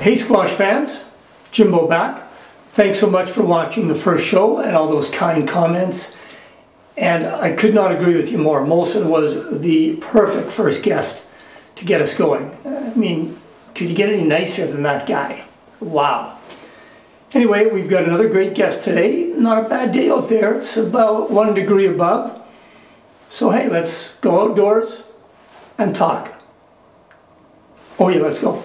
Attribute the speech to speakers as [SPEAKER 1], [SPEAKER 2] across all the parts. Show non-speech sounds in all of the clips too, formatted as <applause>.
[SPEAKER 1] Hey squash fans, Jimbo back. Thanks so much for watching the first show and all those kind comments. And I could not agree with you more. Molson was the perfect first guest to get us going. I mean, could you get any nicer than that guy? Wow. Anyway, we've got another great guest today. Not a bad day out there. It's about one degree above. So hey, let's go outdoors and talk. Oh yeah, let's go.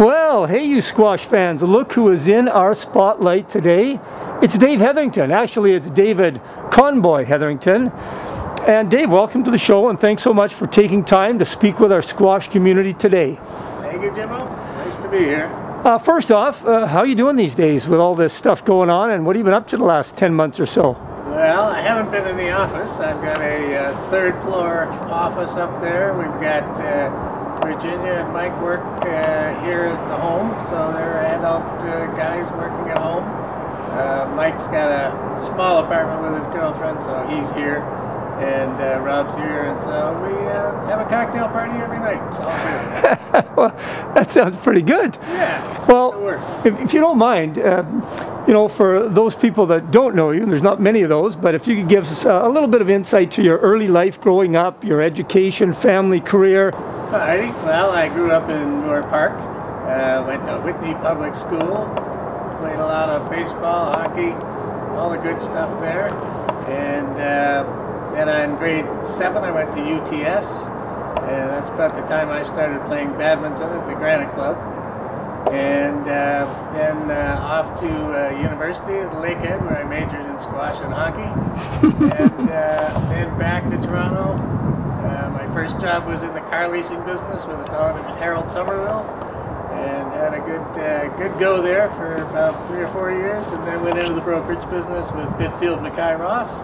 [SPEAKER 1] Well, hey you squash fans, look who is in our spotlight today. It's Dave Hetherington. Actually, it's David Conboy Hetherington. And Dave, welcome to the show and thanks so much for taking time to speak with our squash community today.
[SPEAKER 2] Thank you, Jimbo. Nice to be here.
[SPEAKER 1] Uh, first off, uh, how are you doing these days with all this stuff going on and what have you been up to the last 10 months or so?
[SPEAKER 2] Well, I haven't been in the office. I've got a uh, third floor office up there. We've got uh, Virginia and Mike work uh, here at the home, so they're adult uh, guys working at home. Uh, Mike's got a small apartment with his girlfriend, so he's here, and uh, Rob's here, and so we uh, have a cocktail party every night. <laughs>
[SPEAKER 1] well, that sounds pretty good.
[SPEAKER 2] Yeah.
[SPEAKER 1] Well, if, if, you don't mind, uh, you know, for those people that don't know you, there's not many of those, but if you could give us a little bit of insight to your early life growing up, your education, family, career.
[SPEAKER 2] Alrighty. Well, I grew up in Moore Park. Uh, went to Whitney Public School. Played a lot of baseball, hockey, all the good stuff there. And uh, then in grade seven, I went to UTS, and that's about the time I started playing badminton at the Granite Club. And uh, then uh, off to uh, university at Lakehead, where I majored in squash and hockey. <laughs> and uh, then back to Toronto my first job was in the car leasing business with a fellow named Harold Somerville and had a good uh, good go there for about three or four years and then went into the brokerage business with Pitfield Mackay Ross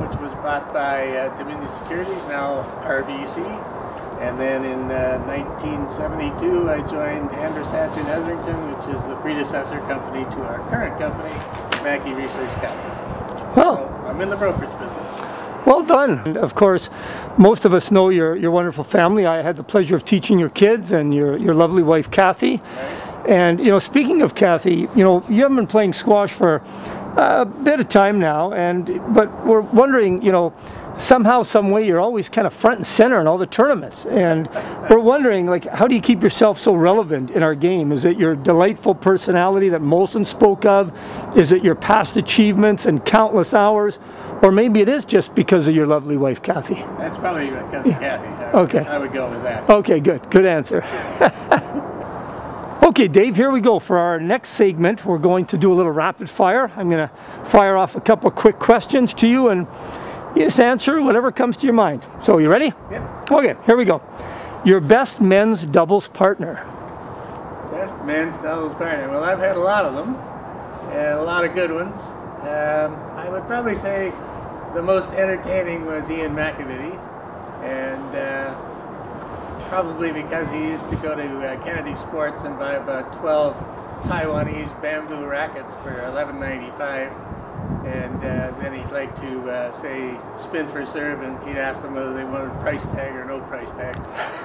[SPEAKER 2] which was bought by uh, Dominion Securities, now RBC. And then in uh, 1972 I joined Andrus Hatch and Hetherington which is the predecessor company to our current company, Mackie Research Capital.
[SPEAKER 1] Well,
[SPEAKER 2] so I'm in the brokerage business.
[SPEAKER 1] Well done. And of course, most of us know your, your wonderful family. I had the pleasure of teaching your kids and your, your lovely wife, Kathy. And, you know, speaking of Kathy, you know, you haven't been playing squash for a bit of time now, and but we're wondering, you know, somehow, some way, you're always kind of front and center in all the tournaments. And we're wondering, like, how do you keep yourself so relevant in our game? Is it your delightful personality that Molson spoke of? Is it your past achievements and countless hours? Or maybe it is just because of your lovely wife, Kathy.
[SPEAKER 2] That's probably because yeah. Kathy. I,
[SPEAKER 1] okay.
[SPEAKER 2] I would go with that.
[SPEAKER 1] Okay, good. Good answer. <laughs> okay, Dave, here we go. For our next segment, we're going to do a little rapid fire. I'm going to fire off a couple quick questions to you and you just answer whatever comes to your mind. So, you ready?
[SPEAKER 2] Yep.
[SPEAKER 1] Okay, here we go. Your best men's doubles partner.
[SPEAKER 2] Best men's doubles partner. Well, I've had a lot of them and a lot of good ones. Um, I would probably say the most entertaining was Ian McAvity, and uh, probably because he used to go to uh, Kennedy Sports and buy about 12 Taiwanese bamboo rackets for 11.95, and uh, then he'd like to uh, say spin for serve, and he'd ask them whether they wanted a price tag or no price tag.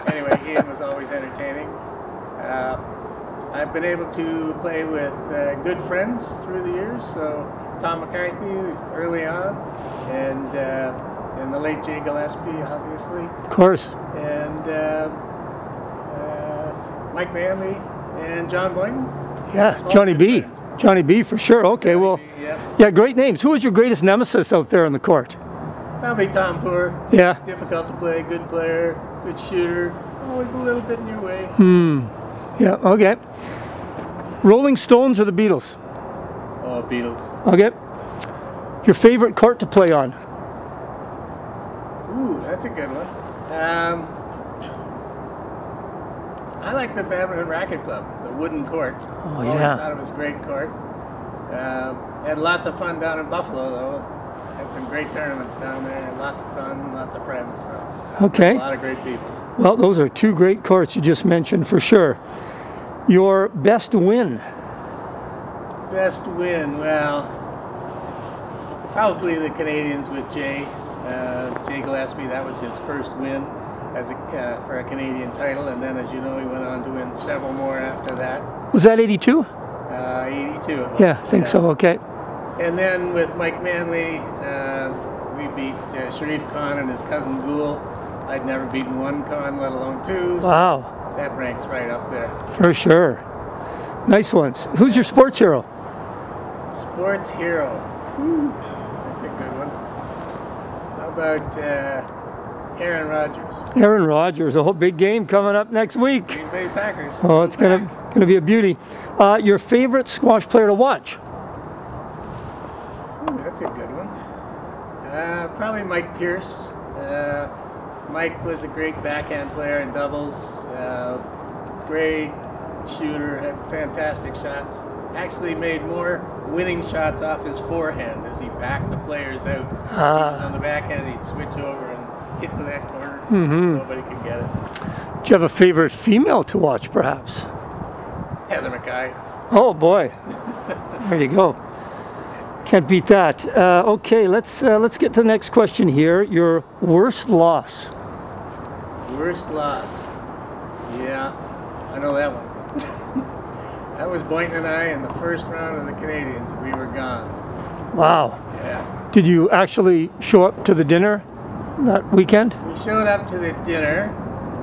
[SPEAKER 2] anyway, Ian was always entertaining. Uh, I've been able to play with uh, good friends through the years, so Tom McCarthy early on, and uh, and the late Jay Gillespie, obviously.
[SPEAKER 1] Of course.
[SPEAKER 2] And uh, uh, Mike Manley and John Boynton.
[SPEAKER 1] Yeah, Johnny B. Friends. Johnny B for sure. Okay, Johnny well, B, yeah. yeah, great names. Who was your greatest nemesis out there on the court?
[SPEAKER 2] Probably Tom Poor.
[SPEAKER 1] Yeah.
[SPEAKER 2] Difficult to play, good player, good shooter, always a little bit in your way.
[SPEAKER 1] Hmm. Yeah, okay. Rolling Stones or the Beatles?
[SPEAKER 2] Oh, Beatles.
[SPEAKER 1] Okay. Your favorite court to play on?
[SPEAKER 2] Ooh, that's a good one. Um, I like the Badminton Racket Club, the wooden court.
[SPEAKER 1] Oh,
[SPEAKER 2] Always
[SPEAKER 1] yeah.
[SPEAKER 2] thought it was a great court. Um, had lots of fun down in Buffalo, though. Had some great tournaments down there. Lots of fun, lots of friends. So
[SPEAKER 1] okay.
[SPEAKER 2] A lot of great people.
[SPEAKER 1] Well, those are two great courts you just mentioned for sure. Your best win?
[SPEAKER 2] Best win, well, probably the Canadians with Jay. Uh, Jay Gillespie, that was his first win as a, uh, for a Canadian title, and then, as you know, he went on to win several more after that.
[SPEAKER 1] Was that 82?
[SPEAKER 2] Uh, 82.
[SPEAKER 1] Yeah, I think so. Okay.
[SPEAKER 2] And then with Mike Manley, uh, we beat uh, Sharif Khan and his cousin Gul. I'd never beaten one Khan, let alone two. so
[SPEAKER 1] Wow,
[SPEAKER 2] that ranks right up there.
[SPEAKER 1] for sure. Nice ones. Who's your sports hero?
[SPEAKER 2] Sports hero. That's a good one. How about uh, Aaron Rodgers?
[SPEAKER 1] Aaron Rodgers. A whole big game coming up next week.
[SPEAKER 2] Green Bay Packers.
[SPEAKER 1] Oh, it's gonna gonna be a beauty. Uh, your favorite squash player to watch?
[SPEAKER 2] Ooh, that's a good one. Uh, probably Mike Pierce. Uh, Mike was a great backhand player in doubles. Uh, great shooter, had fantastic shots. Actually made more winning shots off his forehand as he backed the players out. Was on the backhand, he'd switch over <laughs> to that corner. Nobody could get it.
[SPEAKER 1] Do you have a favorite female to watch, perhaps?
[SPEAKER 2] Heather McKay.
[SPEAKER 1] Oh boy, <laughs> there you go. Can't beat that. Uh, okay, let's uh, let's get to the next question here. Your worst loss?
[SPEAKER 2] Worst loss. Yeah, I know that one. <laughs> that was Boynton and I in the first round of the Canadians. We were gone.
[SPEAKER 1] Wow.
[SPEAKER 2] Yeah.
[SPEAKER 1] Did you actually show up to the dinner that weekend?
[SPEAKER 2] We showed up to the dinner.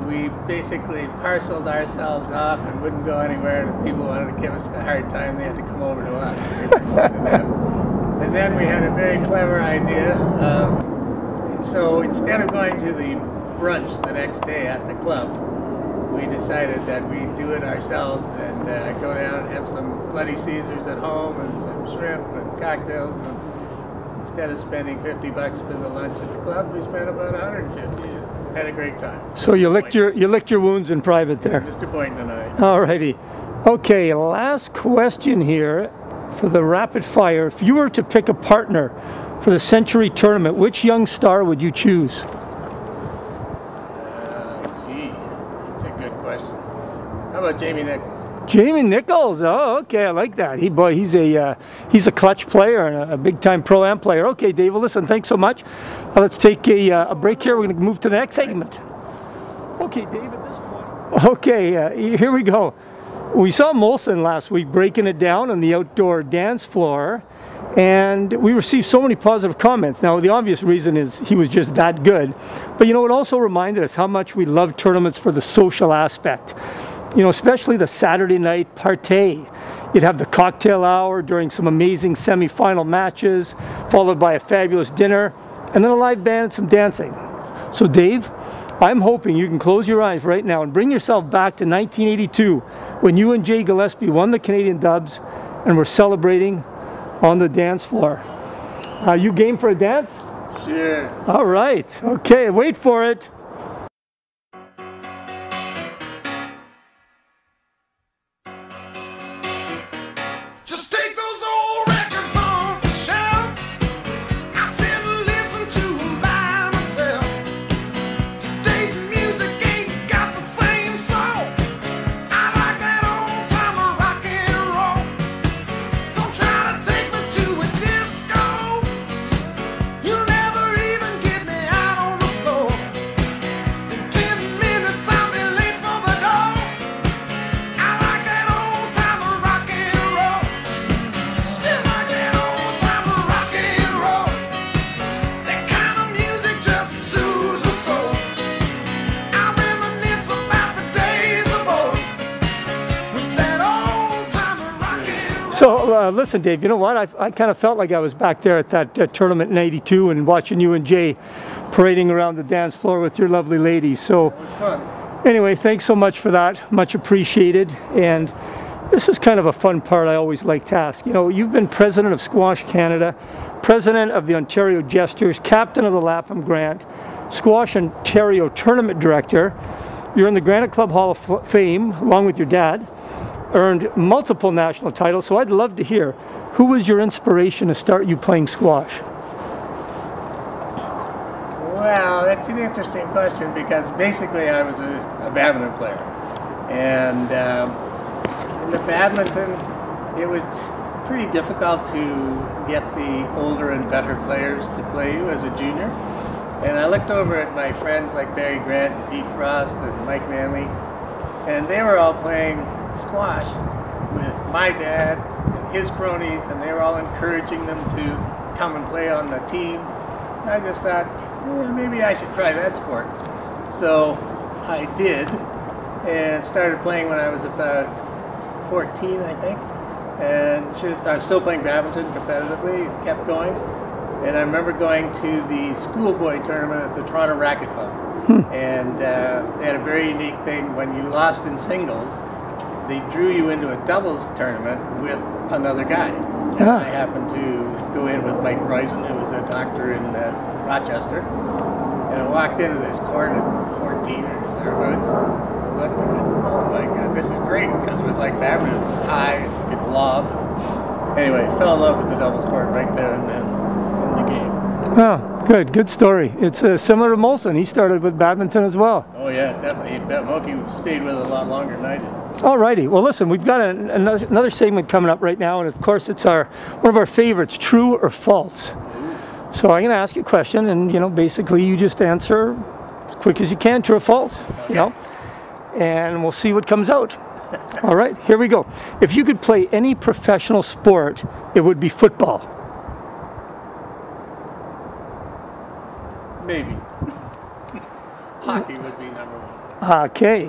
[SPEAKER 2] We basically parceled ourselves off and wouldn't go anywhere. And if people wanted to give us a hard time. They had to come over to us. <laughs> and then we had a very clever idea. Um, so instead of going to the brunch the next day at the club, we decided that we'd do it ourselves and uh, go down and have some Bloody Caesars at home and some shrimp and cocktails. And instead of spending 50 bucks for the lunch at the club, we spent about 150 and had a great time.
[SPEAKER 1] So you licked your you licked your wounds in private there.
[SPEAKER 2] Mr. Boynton and I.
[SPEAKER 1] Alrighty. Okay, last question here for the rapid fire. If you were to pick a partner for the Century Tournament, which young star would you choose?
[SPEAKER 2] Uh, gee, that's a good question. How about Jamie Nichols?
[SPEAKER 1] Jamie Nichols. Oh, okay, I like that. He boy, he's a uh, he's a clutch player and a, a big time pro am player. Okay, Dave. Well, listen, thanks so much. Uh, let's take a, uh, a break here. We're going to move to the next segment. Okay, Dave. At this point. Okay, uh, here we go. We saw Molson last week breaking it down on the outdoor dance floor, and we received so many positive comments. Now, the obvious reason is he was just that good, but you know, it also reminded us how much we love tournaments for the social aspect you know, especially the Saturday night partay. You'd have the cocktail hour during some amazing semi-final matches, followed by a fabulous dinner, and then a live band and some dancing. So Dave, I'm hoping you can close your eyes right now and bring yourself back to 1982 when you and Jay Gillespie won the Canadian Dubs and were celebrating on the dance floor. Are you game for a dance?
[SPEAKER 2] Sure.
[SPEAKER 1] All right. Okay, wait for it. So uh, listen, Dave. You know what? I, I kind of felt like I was back there at that uh, tournament in '82 and watching you and Jay parading around the dance floor with your lovely ladies. So anyway, thanks so much for that. Much appreciated. And this is kind of a fun part I always like to ask. You know, you've been president of Squash Canada, president of the Ontario Jesters, captain of the Lapham Grant, Squash Ontario tournament director. You're in the Granite Club Hall of Fame along with your dad. Earned multiple national titles. So I'd love to hear who was your inspiration to start you playing squash?
[SPEAKER 2] Well, that's an interesting question because basically I was a, a badminton player. And um, in the badminton, it was pretty difficult to get the older and better players to play you as a junior. And I looked over at my friends like Barry Grant, and Pete Frost, and Mike Manley, and they were all playing squash with my dad and his cronies, and they were all encouraging them to come and play on the team. And I just thought, well, maybe I should try that sport. So I did, and started playing when I was about 14, I think. And just, I was still playing badminton competitively, kept going. And I remember going to the schoolboy tournament at the Toronto Racket Club. And uh, they had a very unique thing. When you lost in singles, they drew you into a doubles tournament with another guy. And
[SPEAKER 1] Ah.
[SPEAKER 2] I happened to go in with Mike Roizen, who was a doctor in uh, Rochester. And I walked into this court at 14 or thereabouts. I looked and went, oh my god, this is great because it was like badminton. It was high, you could lob. Anyway, fell in love with the doubles court right there and then in the game.
[SPEAKER 1] Oh, good, good story. It's uh, similar to Molson. He started with badminton as well.
[SPEAKER 2] Oh yeah, definitely. Bet Moki stayed with it a lot longer than I did.
[SPEAKER 1] Alrighty. Well, listen, we've got an, another, another segment coming up right now, and of course, it's our one of our favorites: true or false. So I'm going to ask you a question, and you know, basically, you just answer as quick as you can, true or false. You know, and we'll see what comes out. <laughs> All right, here we go. If you could play any professional sport, it would be football.
[SPEAKER 2] Maybe. <laughs> Hockey would be number one.
[SPEAKER 1] Okay.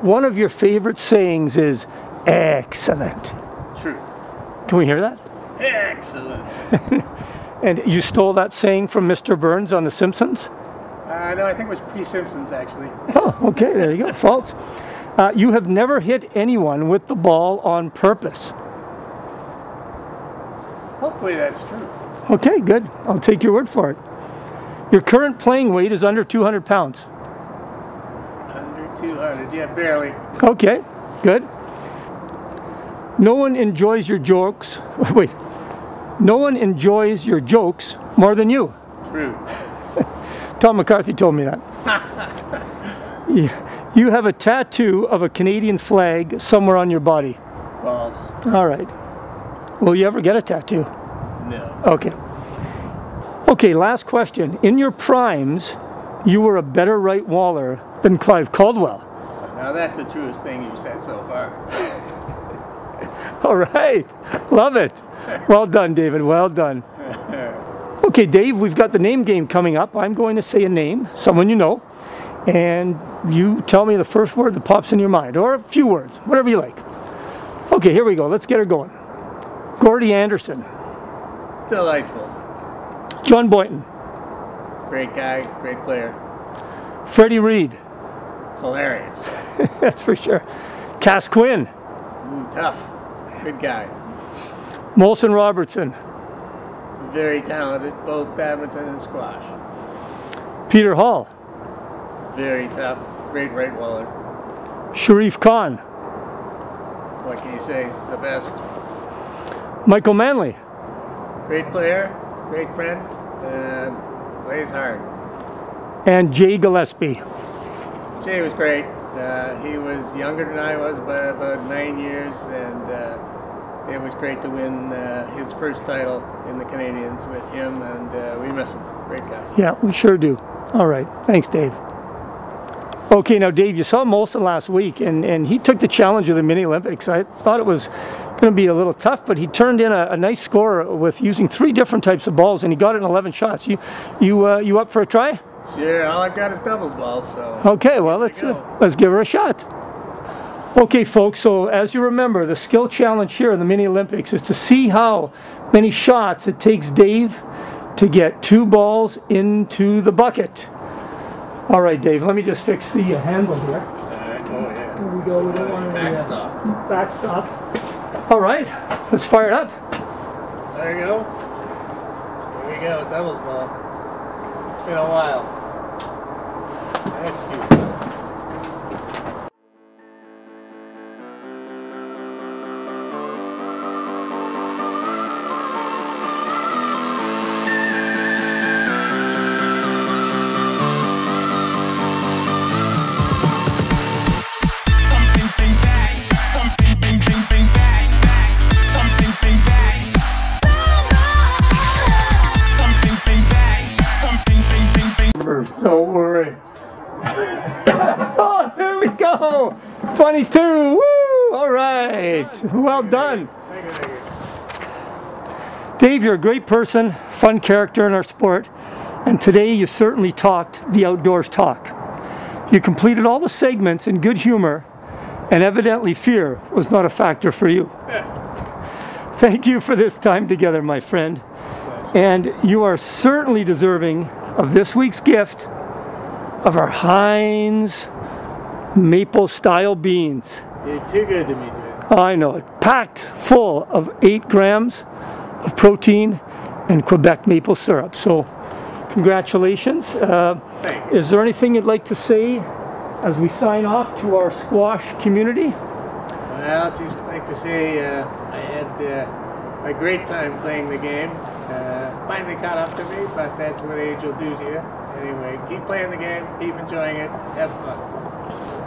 [SPEAKER 1] One of your favorite sayings is excellent.
[SPEAKER 2] True.
[SPEAKER 1] Can we hear that?
[SPEAKER 2] Excellent. <laughs>
[SPEAKER 1] And you stole that saying from Mr. Burns on The Simpsons?
[SPEAKER 2] Uh, no, I think it was pre-Simpsons actually.
[SPEAKER 1] Oh, okay, there you go. <laughs> False. Uh, you have never hit anyone with the ball on purpose.
[SPEAKER 2] Hopefully that's true.
[SPEAKER 1] Okay, good. I'll take your word for it. Your current playing weight is under 200 pounds.
[SPEAKER 2] Under 200. Yeah, barely.
[SPEAKER 1] Okay, good. No one enjoys your jokes. <laughs> Wait. No one enjoys your jokes more than you.
[SPEAKER 2] True. <laughs>
[SPEAKER 1] Tom McCarthy told me that. <laughs> you, you have a tattoo of a Canadian flag somewhere on your body.
[SPEAKER 2] False.
[SPEAKER 1] All right. Will you ever get a tattoo?
[SPEAKER 2] No.
[SPEAKER 1] Okay. Okay, last question. In your primes, you were a better right waller than Clive Caldwell.
[SPEAKER 2] Now that's the truest thing you've said so far. <laughs>
[SPEAKER 1] All right. Love it. Well done, David. Well done. <laughs> Okay, Dave, we've got the name game coming up. I'm going to say a name, someone you know, and you tell me the first word that pops in your mind, or a few words, whatever you like. Okay, here we go. Let's get her going. Gordy Anderson,
[SPEAKER 2] Delightful.
[SPEAKER 1] John Boynton,
[SPEAKER 2] Great guy, great player.
[SPEAKER 1] Freddie Reed,
[SPEAKER 2] Hilarious. <laughs>
[SPEAKER 1] that's for sure. Cass Quinn,
[SPEAKER 2] Ooh, tough. Good guy.
[SPEAKER 1] Molson Robertson,
[SPEAKER 2] Very talented, both badminton and squash.
[SPEAKER 1] Peter Hall,
[SPEAKER 2] Very tough. Great right waller.
[SPEAKER 1] Sharif Khan,
[SPEAKER 2] What can you say? The best.
[SPEAKER 1] Michael Manley,
[SPEAKER 2] Great player, great friend, and plays hard.
[SPEAKER 1] and Jay Gillespie.
[SPEAKER 2] Jay was great. Uh, he was younger than I was by about nine years, and uh, it was great to win uh, his first title in the Canadians with him, and uh, we miss him. Great guy.
[SPEAKER 1] Yeah, we sure do. All right. Thanks, Dave. Okay, now, Dave, you saw Molson last week, and, and he took the challenge of the Mini Olympics. I thought it was going to be a little tough, but he turned in a, a nice score with using three different types of balls, and he got it in 11 shots. You, you, uh, you up for a try?
[SPEAKER 2] Sure, all I've got is doubles balls, so.
[SPEAKER 1] Okay, well, let's, uh, let's give her a shot. Okay, folks, so as you remember, the skill challenge here in the Mini Olympics is to see how many shots it takes Dave to get two balls into the bucket. All right, Dave, let me just fix the uh, handle here.
[SPEAKER 2] Alright, oh yeah.
[SPEAKER 1] There we go. We don't want uh,
[SPEAKER 2] Backstop.
[SPEAKER 1] Backstop. All right, let's fire it up.
[SPEAKER 2] There you go. Here we go, doubles ball. Been a while. That's too
[SPEAKER 1] 22. Woo! All right. Well done. Dave, you're a great person, fun character in our sport, and today you certainly talked the outdoors talk. You completed all the segments in good humor, and evidently fear was not a factor for you. <laughs> Thank you for this time together, my friend. And you are certainly deserving of this week's gift of our Heinz maple style beans.
[SPEAKER 2] You're too good to me, Jim.
[SPEAKER 1] I know it. Packed full of eight grams of protein and Quebec maple syrup. So, congratulations. Uh,
[SPEAKER 2] Thank you.
[SPEAKER 1] is there anything you'd like to say as we sign off to our squash community?
[SPEAKER 2] Well, I'd just like to say uh, I had uh, a great time playing the game. Uh, finally caught up to me, but that's what age will do to you. Anyway, keep playing the game, keep enjoying it, have fun.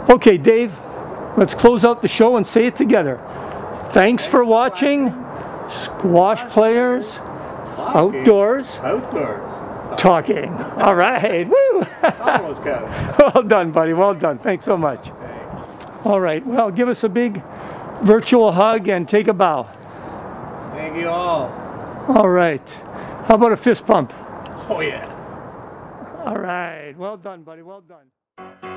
[SPEAKER 1] Okay, Dave, let's close out the show and say it together. Thanks for watching Squash Players Outdoors
[SPEAKER 2] Outdoors.
[SPEAKER 1] Talking. All right. Woo!
[SPEAKER 2] Almost got it. <laughs>
[SPEAKER 1] well done, buddy. Well done. Thanks so much. All right. Well, give us a big virtual hug and take a bow.
[SPEAKER 2] Thank you all.
[SPEAKER 1] All right. How about a fist pump?
[SPEAKER 2] Oh, yeah.
[SPEAKER 1] All right. Well done, buddy. Well done.